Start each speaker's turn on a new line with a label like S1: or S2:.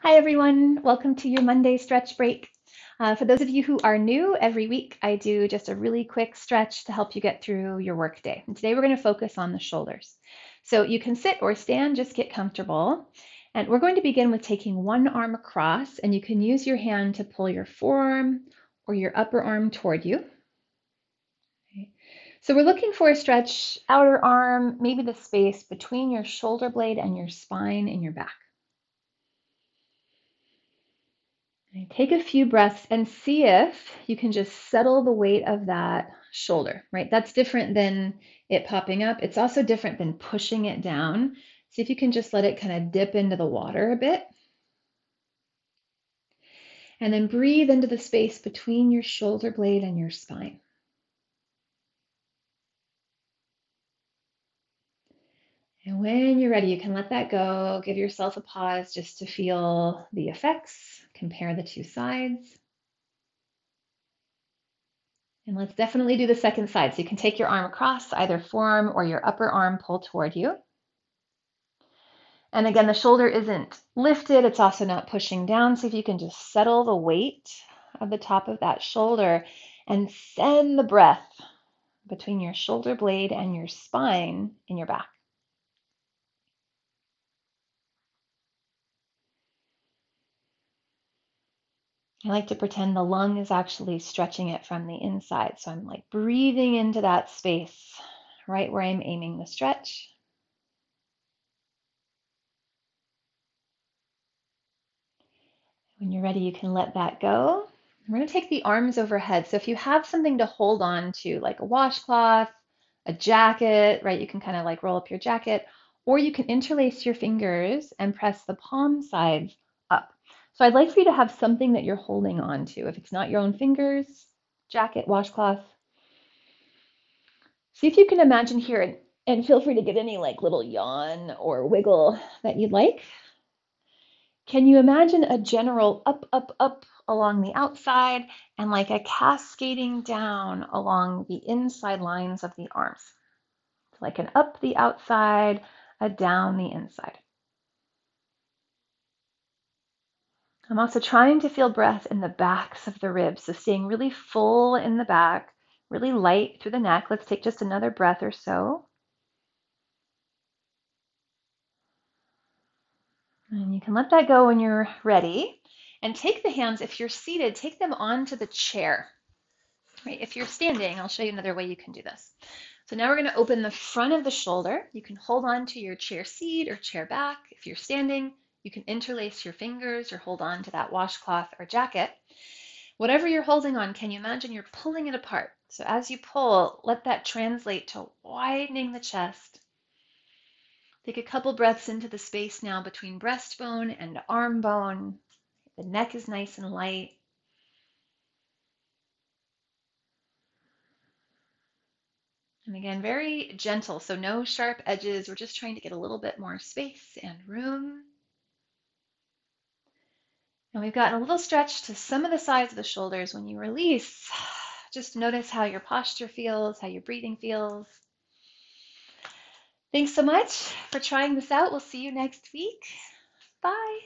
S1: Hi, everyone. Welcome to your Monday stretch break. Uh, for those of you who are new, every week I do just a really quick stretch to help you get through your workday. And today we're going to focus on the shoulders. So you can sit or stand, just get comfortable. And we're going to begin with taking one arm across, and you can use your hand to pull your forearm or your upper arm toward you. So we're looking for a stretch, outer arm, maybe the space between your shoulder blade and your spine in your back. Take a few breaths and see if you can just settle the weight of that shoulder, right? That's different than it popping up. It's also different than pushing it down. See if you can just let it kind of dip into the water a bit. And then breathe into the space between your shoulder blade and your spine. And when you're ready, you can let that go. Give yourself a pause just to feel the effects, compare the two sides. And let's definitely do the second side. So you can take your arm across, either forearm or your upper arm pull toward you. And again, the shoulder isn't lifted, it's also not pushing down. So if you can just settle the weight of the top of that shoulder and send the breath between your shoulder blade and your spine in your back. I like to pretend the lung is actually stretching it from the inside. So I'm like breathing into that space right where I'm aiming the stretch. When you're ready, you can let that go. We're going to take the arms overhead. So if you have something to hold on to, like a washcloth, a jacket, right, you can kind of like roll up your jacket, or you can interlace your fingers and press the palm sides up. So I'd like for you to have something that you're holding on to. If it's not your own fingers, jacket, washcloth. See if you can imagine here and feel free to get any like little yawn or wiggle that you'd like. Can you imagine a general up, up, up along the outside and like a cascading down along the inside lines of the arms? Like an up the outside, a down the inside. I'm also trying to feel breath in the backs of the ribs. So staying really full in the back, really light through the neck. Let's take just another breath or so. And you can let that go when you're ready. And take the hands, if you're seated, take them onto the chair. Right? If you're standing, I'll show you another way you can do this. So now we're going to open the front of the shoulder. You can hold on to your chair seat or chair back. If you're standing, you can interlace your fingers or hold on to that washcloth or jacket. Whatever you're holding on, can you imagine you're pulling it apart? So as you pull, let that translate to widening the chest. Take a couple breaths into the space now between breastbone and arm bone. The neck is nice and light. And again, very gentle, so no sharp edges. We're just trying to get a little bit more space and room. And we've gotten a little stretch to some of the sides of the shoulders. When you release, just notice how your posture feels, how your breathing feels. Thanks so much for trying this out. We'll see you next week. Bye.